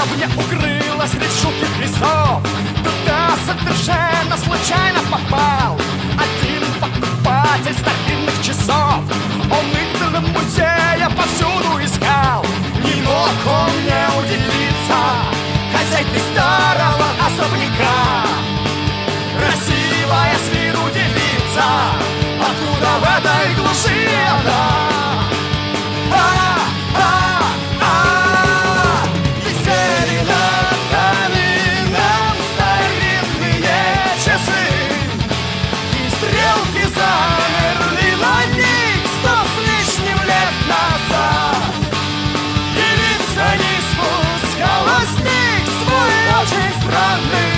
Таня укрылась среди шутки лесов. Туда совершенно случайно попал Один покупатель старинных часов. Он их для музея повсюду искал. Не мог он не удивиться Хозяйкой старого особняка. Красивая с виду девица Откуда в этой глуши она?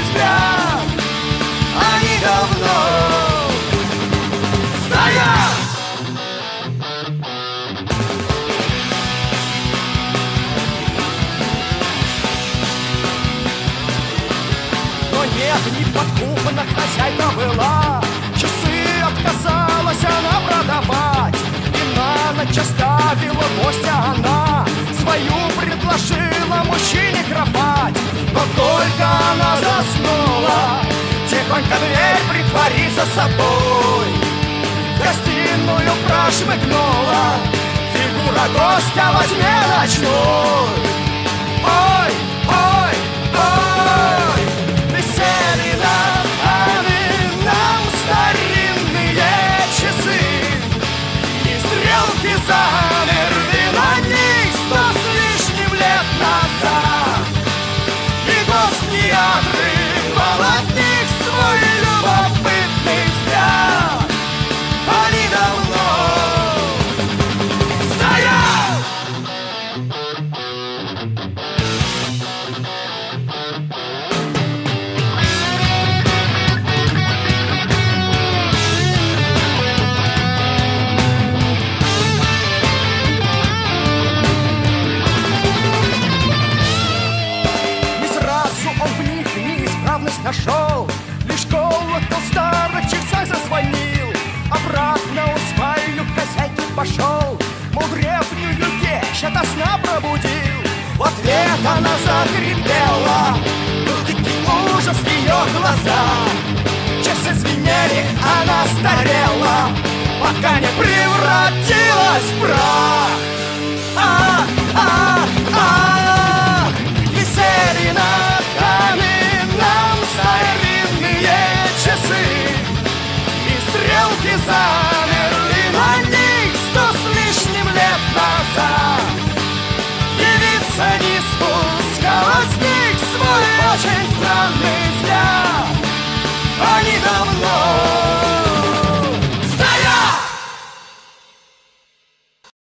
Взгляд. Они давно стоят. Но не подкупана хозяйка была. Часы отказалась она продавать. И на ночь оставила гостя она Свою предложила мужчине кровать. Но только она притвори за собой. В гостиную прошмыгнула Фигура гостя во тьме ночной нашел. Лишь колокол старых часах зазвонил. Обратно в спальню хозяйки пошел. Мол, древнюю вещь ото сна пробудил. В ответ она захрипела Был дикий ужас в ее глазах. Часы звенели, она старела. Пока не превратилась в прах. Ах, ах, ах руки замерли на них, сто с лишним лет назад. Девица не спускала с них свой очень странный взгляд. Они давно